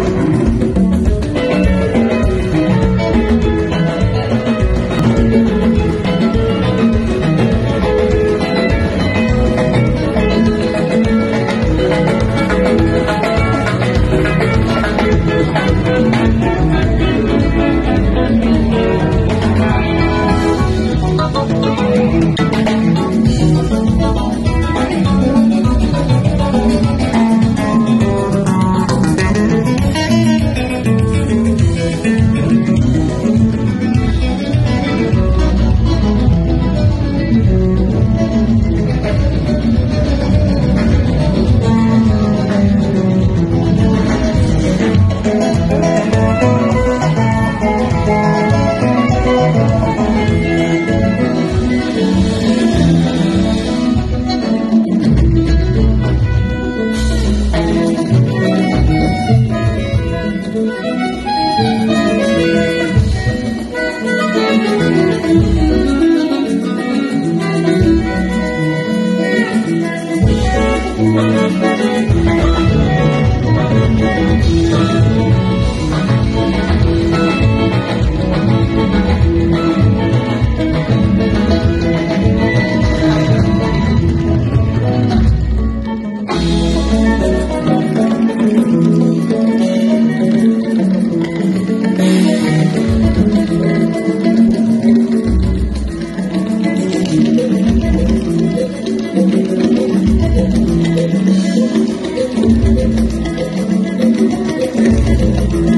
Thank you. Thank you.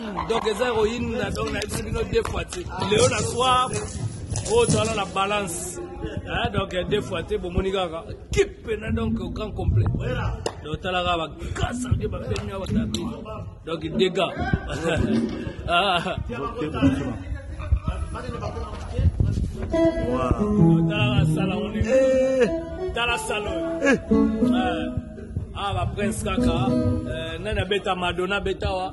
one donc eza héroïne na donc nayebi bino deux fois te lelo na soir oyo oh, towana na balance donc deux fois te bomoni kaka kipena donc au grand complet donc talaka bakasake bapenia batabi donc dégâts talaka salon tala salon awa baprince kaka euh, nani abeta madona abetawa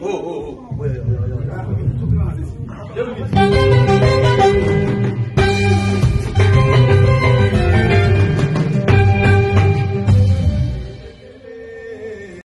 Oh, oh, oh.